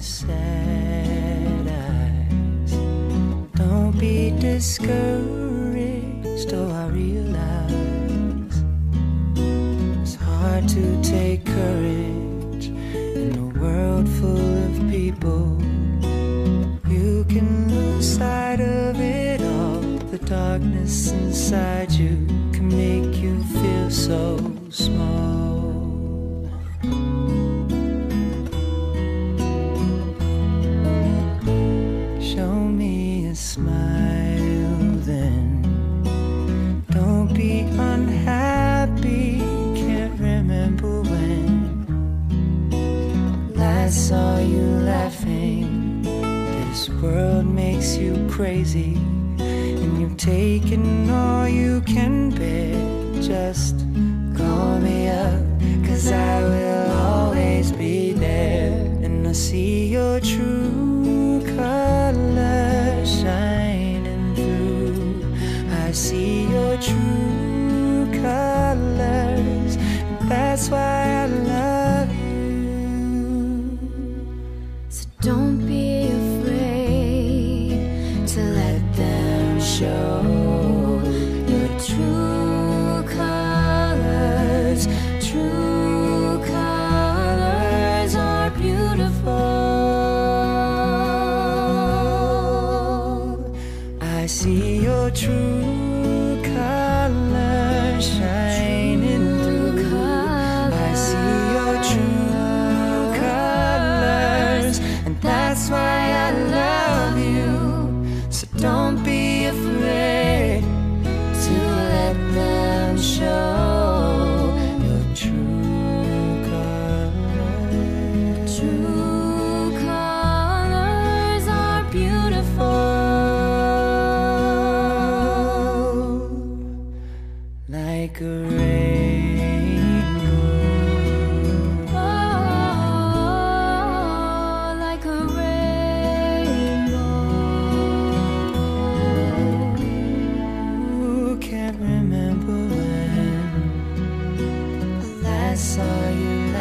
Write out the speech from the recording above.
sad eyes. Don't be discouraged, though I realize it's hard to take courage in a world full of people. You can lose sight of it all. The darkness inside you can make you feel so. Last saw you laughing. This world makes you crazy, and you've taken all you can bear. Just call me up, cause I will always be there. And I see your true So don't be afraid to let them show your true colors. True colors are beautiful. I see your true colors shining don't be afraid to let them show I saw you